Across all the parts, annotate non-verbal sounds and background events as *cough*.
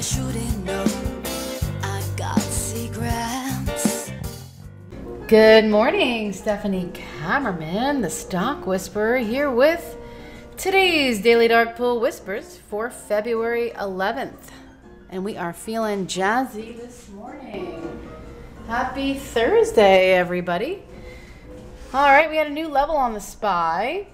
Shouldn't know. I got secrets. Good morning, Stephanie Kammerman, the Stock Whisperer, here with today's Daily Dark Pool Whispers for February 11th. And we are feeling jazzy this morning. Happy Thursday, everybody. All right, we had a new level on the SPY.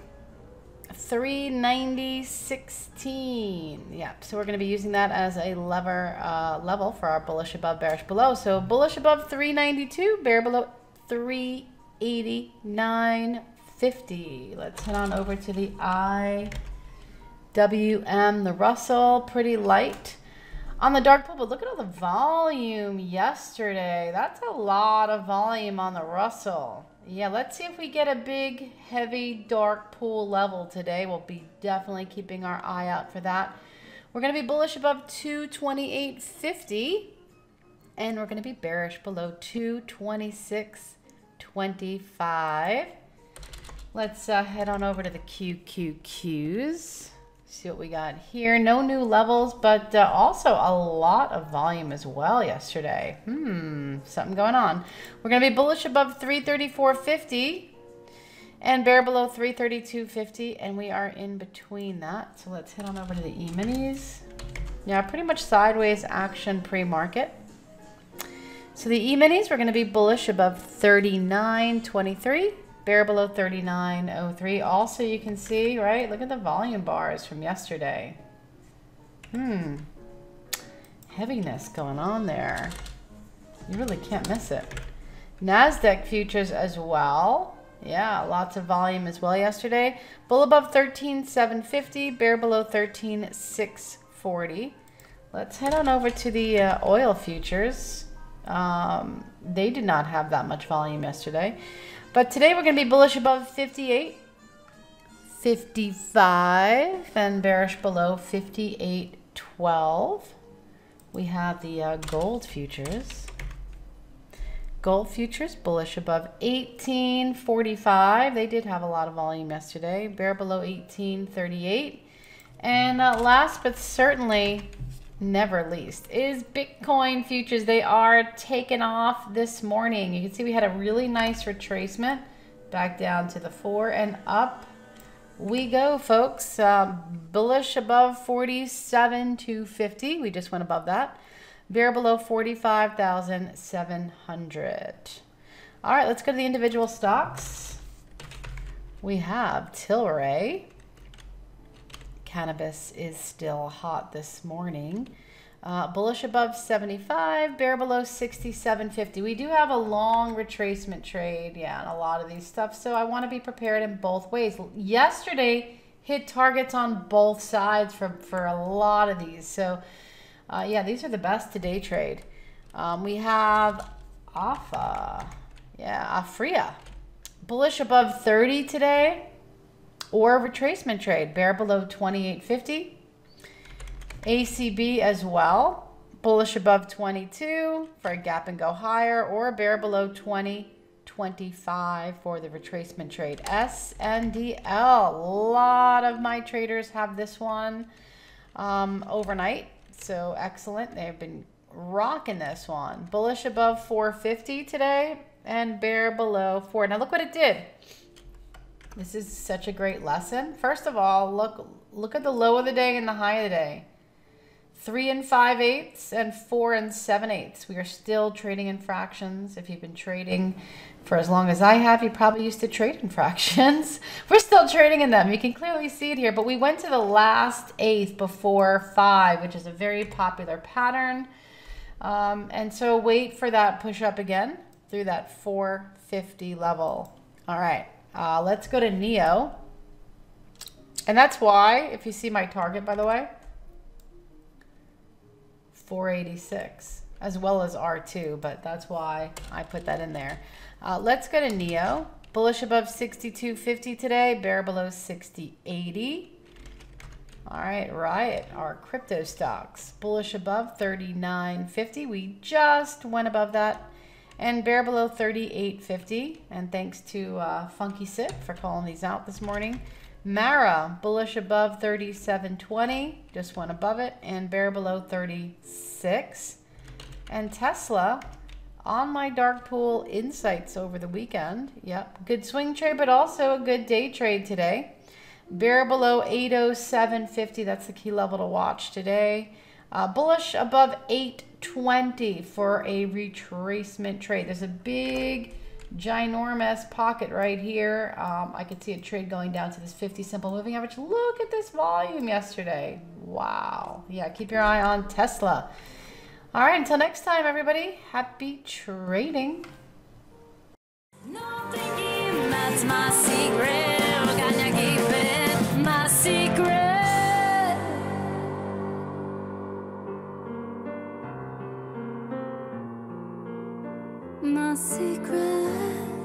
390.16. Yep, so we're going to be using that as a lever uh, level for our bullish above, bearish below. So bullish above 392, bear below 389.50. Let's head on over to the IWM, the Russell, pretty light on the dark pool, but look at all the volume yesterday. That's a lot of volume on the Russell. Yeah, let's see if we get a big, heavy, dark pool level today. We'll be definitely keeping our eye out for that. We're going to be bullish above 228.50, and we're going to be bearish below 226.25. Let's uh, head on over to the QQQs. See what we got here. No new levels, but uh, also a lot of volume as well yesterday. Hmm, something going on. We're going to be bullish above 334.50 and bear below 332.50, and we are in between that. So let's head on over to the E-minis. Yeah, pretty much sideways action pre-market. So the E-minis, we're going to be bullish above 39.23 bear below 39.03. Also, you can see, right, look at the volume bars from yesterday. Hmm, heaviness going on there. You really can't miss it. NASDAQ futures as well. Yeah, lots of volume as well yesterday. Bull above 13,750, bear below 13,640. Let's head on over to the uh, oil futures. Um, they did not have that much volume yesterday. But today we're going to be bullish above 58, 55, and bearish below 58.12. We have the uh, gold futures. Gold futures bullish above 18.45. They did have a lot of volume yesterday. Bear below 18.38. And uh, last but certainly never least is Bitcoin futures. They are taken off this morning. You can see we had a really nice retracement back down to the four and up we go, folks. Uh, bullish above 47 to 50. We just went above that. Bear below 45,700. All right, let's go to the individual stocks. We have Tilray cannabis is still hot this morning. Uh, bullish above 75, bear below 67.50. We do have a long retracement trade, yeah, and a lot of these stuff. So I want to be prepared in both ways. Yesterday hit targets on both sides for, for a lot of these. So uh, yeah, these are the best today trade. Um, we have AFA, yeah, Aphria. Bullish above 30 today or a retracement trade, bear below 28.50. ACB as well, bullish above 22 for a gap and go higher, or a bear below 20.25 for the retracement trade. SNDL, a lot of my traders have this one um, overnight, so excellent. They've been rocking this one. Bullish above 450 today and bear below 4. Now look what it did. This is such a great lesson. First of all, look look at the low of the day and the high of the day. Three and five eighths and four and seven eighths. We are still trading in fractions. If you've been trading for as long as I have, you probably used to trade in *laughs* fractions. We're still trading in them. You can clearly see it here, but we went to the last eighth before five, which is a very popular pattern. Um, and so wait for that push up again through that 450 level. All right. Uh, let's go to NIO. And that's why, if you see my target, by the way, 486, as well as R2, but that's why I put that in there. Uh, let's go to NIO. Bullish above 62.50 today, bear below 60.80. All right, Riot, our crypto stocks. Bullish above 39.50. We just went above that and bear below 38.50. And thanks to uh, Funky Sip for calling these out this morning. Mara, bullish above 37.20, just went above it, and bear below 36. And Tesla, on my dark pool insights over the weekend. Yep, good swing trade, but also a good day trade today. Bear below 807.50, that's the key level to watch today. Uh, bullish above 820 for a retracement trade. There's a big ginormous pocket right here. Um, I could see a trade going down to this 50 simple moving average. Look at this volume yesterday. Wow. Yeah, keep your eye on Tesla. All right, until next time, everybody, happy trading. No my secret.